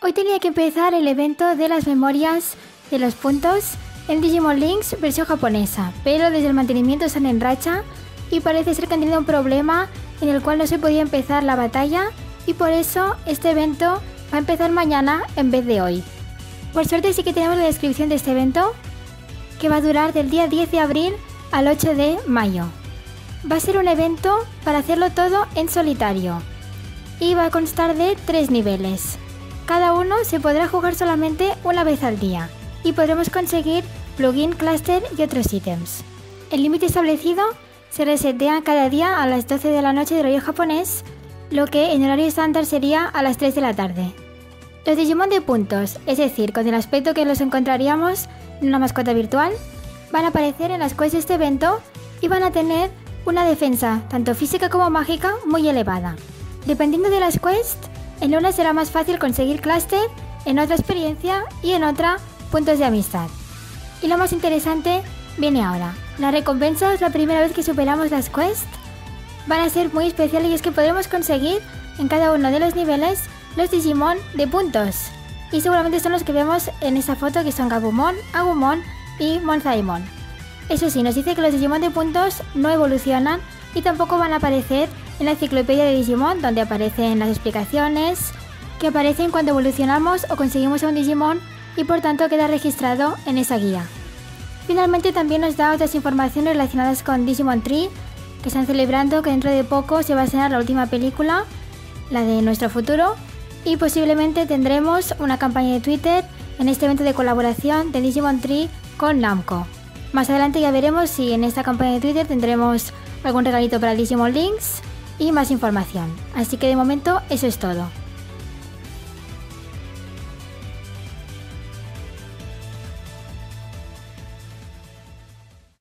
Hoy tenía que empezar el evento de las memorias de los puntos en Digimon Links versión japonesa, pero desde el mantenimiento están en racha y parece ser que han tenido un problema en el cual no se podía empezar la batalla y por eso este evento va a empezar mañana en vez de hoy. Por suerte sí que tenemos la descripción de este evento que va a durar del día 10 de abril al 8 de mayo. Va a ser un evento para hacerlo todo en solitario y va a constar de tres niveles. Cada uno se podrá jugar solamente una vez al día y podremos conseguir plugin, cluster y otros ítems. El límite establecido se resetea cada día a las 12 de la noche del horario japonés, lo que en horario estándar sería a las 3 de la tarde. Los Digimon de puntos, es decir, con el aspecto que los encontraríamos en una mascota virtual, van a aparecer en las quests de este evento y van a tener una defensa, tanto física como mágica, muy elevada. Dependiendo de las quests, en una será más fácil conseguir cluster, en otra experiencia y en otra puntos de amistad. Y lo más interesante viene ahora. Las recompensas la primera vez que superamos las quests van a ser muy especiales y es que podremos conseguir en cada uno de los niveles los Digimon de puntos. Y seguramente son los que vemos en esta foto que son Gabumon, Agumon y Monzaimon. Eso sí, nos dice que los Digimon de puntos no evolucionan y tampoco van a aparecer en la enciclopedia de Digimon donde aparecen las explicaciones que aparecen cuando evolucionamos o conseguimos a un Digimon y por tanto queda registrado en esa guía. Finalmente también nos da otras informaciones relacionadas con Digimon Tree, que están celebrando que dentro de poco se va a estrenar la última película, la de nuestro futuro, y posiblemente tendremos una campaña de Twitter en este evento de colaboración de Digimon Tree con Namco. Más adelante ya veremos si en esta campaña de Twitter tendremos algún regalito para Digimon Links y más información. Así que de momento eso es todo.